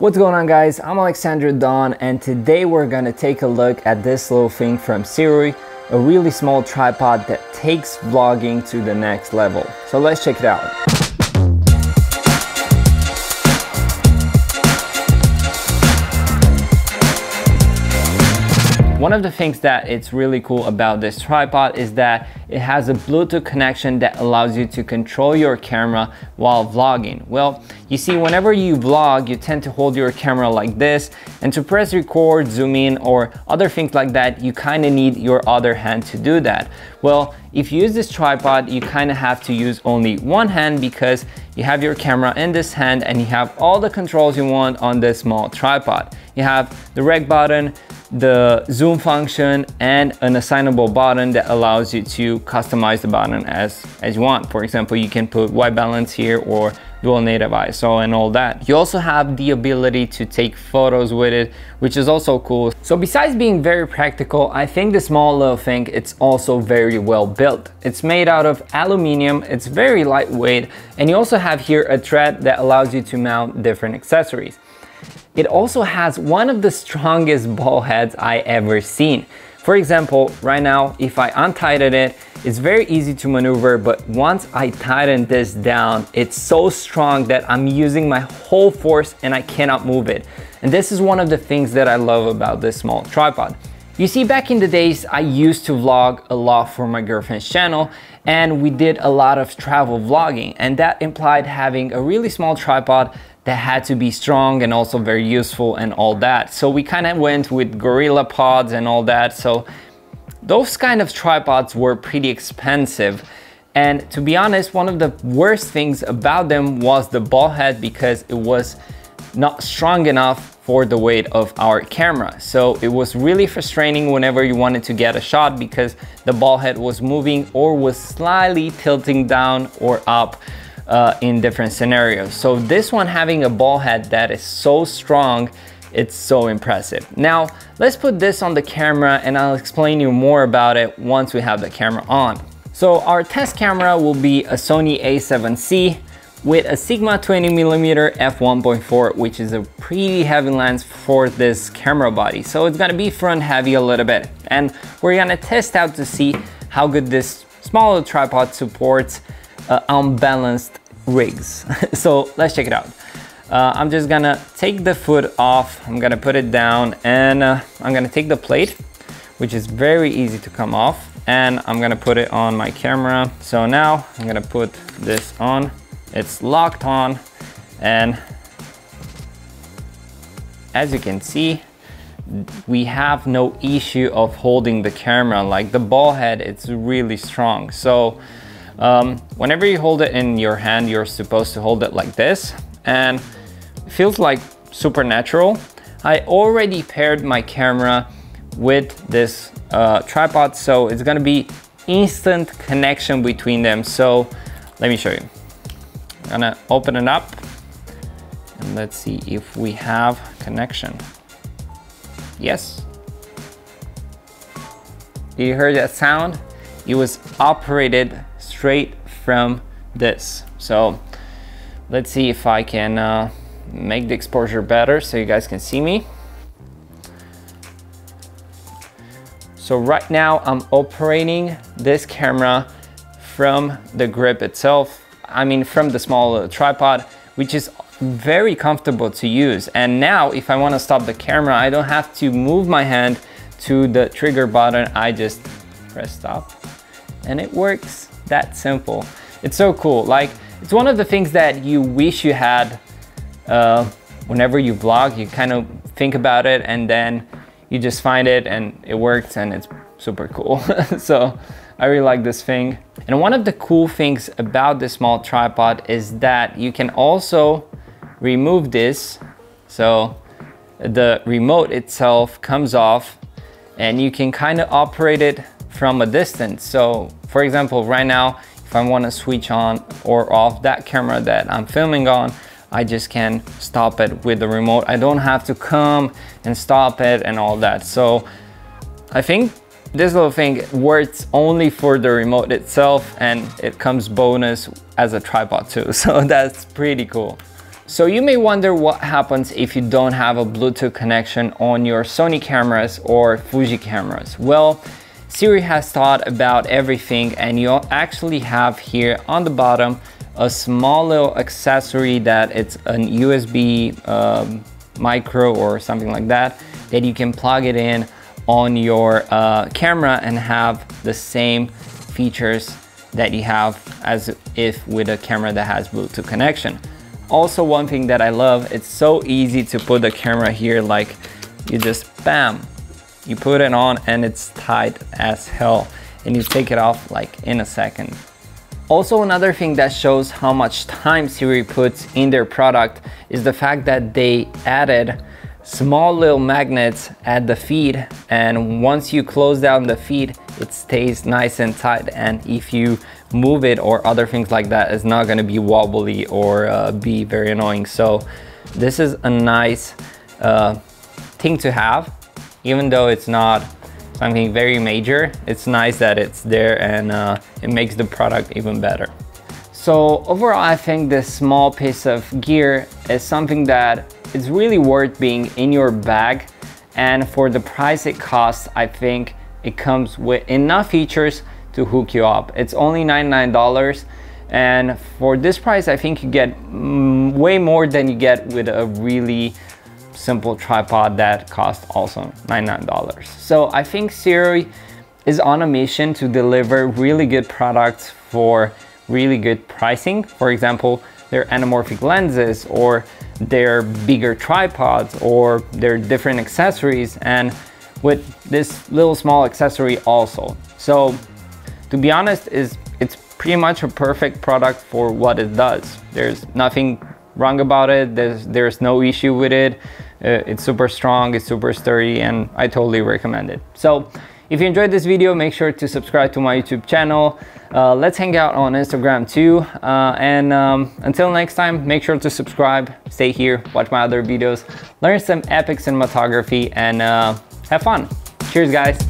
What's going on guys? I'm Alexandru Don and today we're gonna take a look at this little thing from Sirui, a really small tripod that takes vlogging to the next level. So let's check it out. One of the things that it's really cool about this tripod is that it has a Bluetooth connection that allows you to control your camera while vlogging. Well, you see, whenever you vlog, you tend to hold your camera like this, and to press record, zoom in, or other things like that, you kind of need your other hand to do that. Well, if you use this tripod, you kind of have to use only one hand because you have your camera in this hand and you have all the controls you want on this small tripod. You have the rec button, the zoom function and an assignable button that allows you to customize the button as, as you want. For example, you can put white balance here or dual native ISO and all that. You also have the ability to take photos with it, which is also cool. So besides being very practical, I think the small little thing, it's also very well built. It's made out of aluminum, it's very lightweight, and you also have here a thread that allows you to mount different accessories. It also has one of the strongest ball heads I ever seen. For example, right now, if I untighten it, it's very easy to maneuver, but once I tighten this down, it's so strong that I'm using my whole force and I cannot move it. And this is one of the things that I love about this small tripod. You see, back in the days, I used to vlog a lot for my girlfriend's channel and we did a lot of travel vlogging and that implied having a really small tripod that had to be strong and also very useful and all that. So we kind of went with Gorilla Pods and all that. So those kind of tripods were pretty expensive. And to be honest, one of the worst things about them was the ball head because it was not strong enough for the weight of our camera. So it was really frustrating whenever you wanted to get a shot because the ball head was moving or was slightly tilting down or up uh, in different scenarios. So this one having a ball head that is so strong, it's so impressive. Now, let's put this on the camera and I'll explain you more about it once we have the camera on. So our test camera will be a Sony a7C with a Sigma 20mm f1.4, which is a pretty heavy lens for this camera body. So it's gonna be front heavy a little bit. And we're gonna test out to see how good this smaller tripod supports uh, unbalanced rigs. so let's check it out. Uh, I'm just gonna take the foot off, I'm gonna put it down and uh, I'm gonna take the plate, which is very easy to come off and I'm gonna put it on my camera. So now I'm gonna put this on, it's locked on and as you can see, we have no issue of holding the camera. Like the ball head, it's really strong. So um, whenever you hold it in your hand, you're supposed to hold it like this and it feels like supernatural. I already paired my camera with this uh, tripod, so it's gonna be instant connection between them. So let me show you. Gonna open it up and let's see if we have connection. Yes. You heard that sound? It was operated straight from this. So let's see if I can uh, make the exposure better so you guys can see me. So right now I'm operating this camera from the grip itself. I mean from the small tripod, which is very comfortable to use. And now if I want to stop the camera, I don't have to move my hand to the trigger button. I just press stop and it works that simple. It's so cool. Like, it's one of the things that you wish you had uh, whenever you vlog. You kind of think about it and then you just find it and it works and it's super cool. so I really like this thing. And one of the cool things about this small tripod is that you can also remove this. So the remote itself comes off and you can kind of operate it from a distance. So for example, right now, if I wanna switch on or off that camera that I'm filming on, I just can stop it with the remote. I don't have to come and stop it and all that. So I think this little thing works only for the remote itself and it comes bonus as a tripod too. So that's pretty cool. So you may wonder what happens if you don't have a Bluetooth connection on your Sony cameras or Fuji cameras. Well, Sirui has thought about everything and you'll actually have here on the bottom a small little accessory that it's an USB um, micro or something like that that you can plug it in on your uh, camera and have the same features that you have as if with a camera that has Bluetooth connection. Also one thing that I love, it's so easy to put the camera here like you just bam, you put it on and it's tight as hell and you take it off like in a second. Also another thing that shows how much time Sirui puts in their product is the fact that they added small little magnets at the feed and once you close down the feed it stays nice and tight. And if you move it or other things like that it's not going to be wobbly or uh, be very annoying. So this is a nice uh, thing to have even though it's not something very major. It's nice that it's there and uh, it makes the product even better. So overall I think this small piece of gear is something that it's really worth being in your bag and for the price it costs, I think it comes with enough features to hook you up. It's only $99 and for this price, I think you get way more than you get with a really simple tripod that costs also $99. So I think Sirui is on a mission to deliver really good products for really good pricing. For example, their anamorphic lenses or their bigger tripods or their different accessories and with this little small accessory also. So to be honest, is it's pretty much a perfect product for what it does. There's nothing wrong about it. There's, there's no issue with it. Uh, it's super strong, it's super sturdy, and I totally recommend it. So if you enjoyed this video, make sure to subscribe to my YouTube channel. Uh, let's hang out on Instagram too. Uh, and um, until next time, make sure to subscribe, stay here, watch my other videos, learn some epic cinematography, and uh, have fun. Cheers, guys.